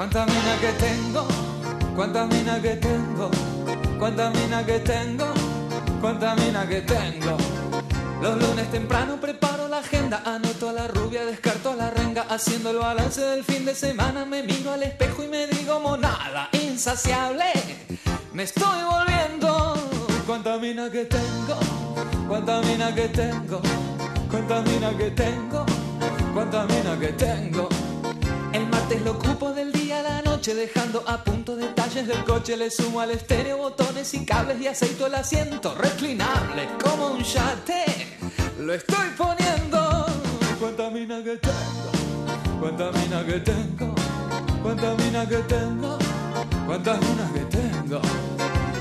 Cuánta mina que tengo, cuánta mina que tengo, cuánta mina que tengo, cuánta mina que tengo. Los lunes temprano preparo la agenda, anoto a la rubia, descarto a la renga, haciendo el balance del fin de semana, me miro al espejo y me digo monada, insaciable, me estoy volviendo. Cuánta mina que tengo, cuánta mina que tengo, cuánta mina que tengo, cuánta mina que tengo. Dejando a punto detalles del coche. Le sumo al estéreo botones y cables y aceito el asiento reclinable como un yate. Lo estoy poniendo. Cuánta mina que tengo, cuánta mina que tengo, cuánta mina que tengo, cuánta mina que tengo.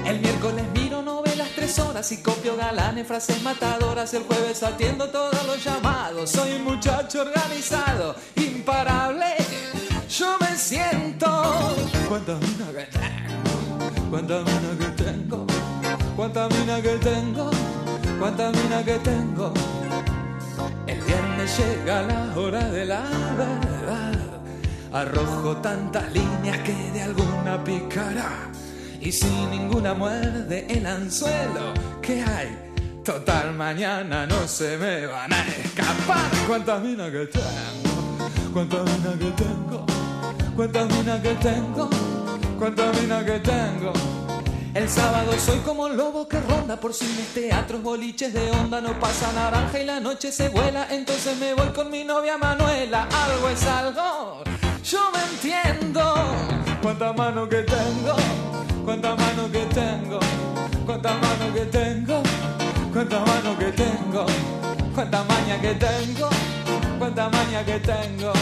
El miércoles miro novelas tres horas y copio galanes, frases matadoras. El jueves atiendo todos los llamados. Soy un muchacho organizado, imparable. Cuánta mina que tengo, cuánta mina que tengo, cuánta mina que tengo, cuánta mina que tengo. El viernes llega la hora de la verdad. Arrojo tantas líneas que de alguna picará. Y si ninguna muerde el anzuelo que hay, total mañana no se me van a escapar. Cuánta mina que tengo, cuánta mina que tengo, cuánta mina que tengo, cuánta mina que tengo. El sábado soy como un lobo que ronda por cines, teatros, boliches de onda, no pasa naranja y la noche se vuela, entonces me voy con mi novia Manuela, algo es algo, yo me entiendo, cuánta mano que tengo, cuánta mano que tengo, cuánta mano que tengo, cuánta mano que tengo, cuánta maña que tengo, cuánta maña que tengo,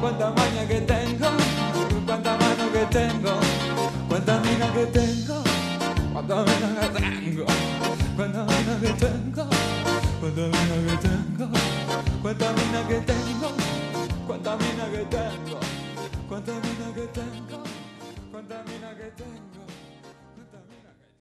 cuánta maña que tengo, cuánta mano que tengo, cuánta mina que tengo. Cuánta mina que tengo, cuánta mina que tengo, cuánta mina que tengo, cuánta mina que tengo, cuánta mina que tengo, cuánta mina que tengo, cuánta mina que tengo.